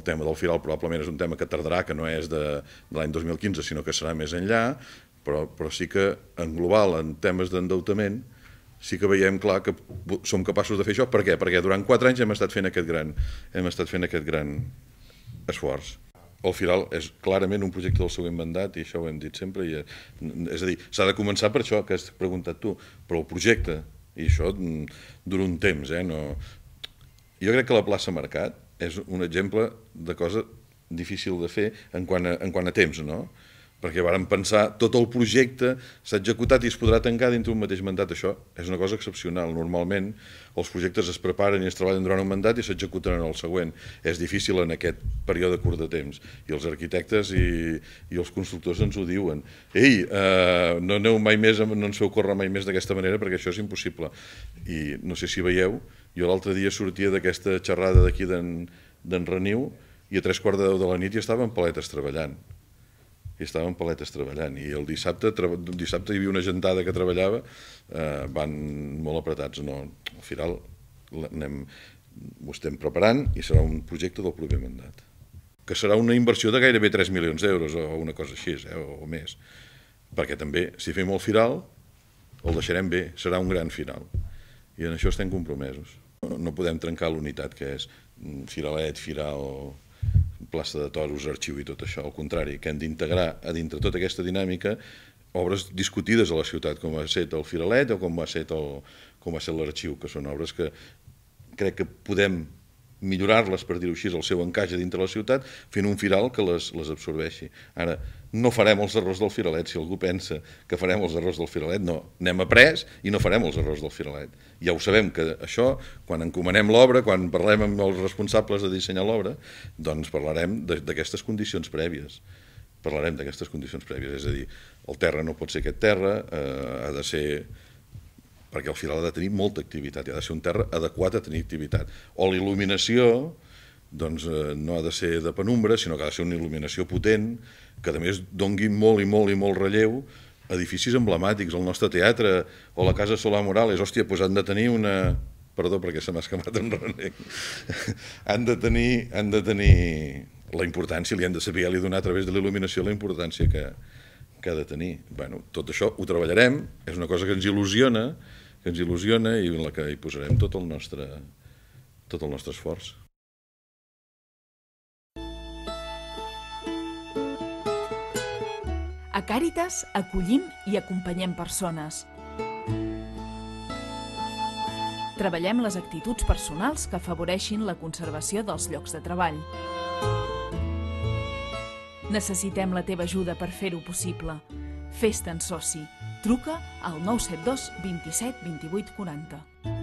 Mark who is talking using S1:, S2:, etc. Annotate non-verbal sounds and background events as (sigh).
S1: El tema del firal probablement és un tema que tardarà, que no és de, de l'any 2015, sinó que serà més enllà, però, però sí que en global, en temes d'endeutament, sí que veiem clar que som capaços de fer això. Per què? Perquè durant quatre anys hem estat fent aquest gran, hem estat fent aquest gran esforç. El Firal és clarament un projecte del següent mandat i això ho hem dit sempre. I, és a dir, s'ha de començar per això que has preguntat tu, però el projecte, i això mm, dura un temps, eh? No... Jo crec que la plaça Mercat és un exemple de cosa difícil de fer en quant a, en quant a temps, no? perquè vàrem pensar tot el projecte s'ha executat i es podrà tancar dintre un mateix mandat. Això és una cosa excepcional. Normalment els projectes es preparen i es treballen durant un mandat i s'executen en el següent. És difícil en aquest període curt de temps. I els arquitectes i, i els constructors ens ho diuen. Ei, eh, no mai més, no ens feu córrer mai més d'aquesta manera perquè això és impossible. I no sé si veieu, jo l'altre dia sortia d'aquesta xerrada d'aquí d'en Reniu i a tres quarts de deu de la nit ja estava en paletes treballant i estàvem paletes treballant. I el dissabte, dissabte hi havia una gentada que treballava, eh, van molt apretats. No, al final anem, ho estem preparant i serà un projecte del proper mandat. Que serà una inversió de gairebé 3 milions d'euros o una cosa així, eh, o més. Perquè també, si fem el final, el deixarem bé, serà un gran final. I en això estem compromesos. No, podem trencar l'unitat que és Firalet, Firal, plaça de toros, arxiu i tot això. Al contrari, que hem d'integrar a dintre tota aquesta dinàmica obres discutides a la ciutat, com ha estat el Firalet o com ha estat l'arxiu, que són obres que crec que podem millorar-les, per dir-ho així, el seu encaix dintre la ciutat, fent un firal que les, les absorbeixi. Ara, no farem els errors del firalet, si algú pensa que farem els errors del firalet, no, n'hem après i no farem els errors del firalet. Ja ho sabem, que això, quan encomanem l'obra, quan parlem amb els responsables de dissenyar l'obra, doncs parlarem d'aquestes condicions prèvies parlarem d'aquestes condicions prèvies, és a dir, el terra no pot ser aquest terra, eh, ha de ser perquè al final ha de tenir molta activitat, ha de ser un terra adequat a tenir activitat. O la il·luminació doncs, eh, no ha de ser de penumbra, sinó que ha de ser una il·luminació potent, que a més dongui molt i molt i molt relleu edificis emblemàtics, el nostre teatre o la Casa Solà Morales, hòstia, doncs han de tenir una... Perdó, perquè se m'ha escamat en renec. (laughs) han, de tenir, han de tenir la importància, li han de saber, li donar a través de la il·luminació la importància que, que ha de tenir. Bueno, tot això ho treballarem, és una cosa que ens il·lusiona, que ens il·lusiona i en la que hi posarem tot el nostre, tot el nostre esforç.
S2: A Càritas acollim i acompanyem persones. Treballem les actituds personals que afavoreixin la conservació dels llocs de treball. Necessitem la teva ajuda per fer-ho possible. Fes-te'n soci. Truca al 972 27 28 40.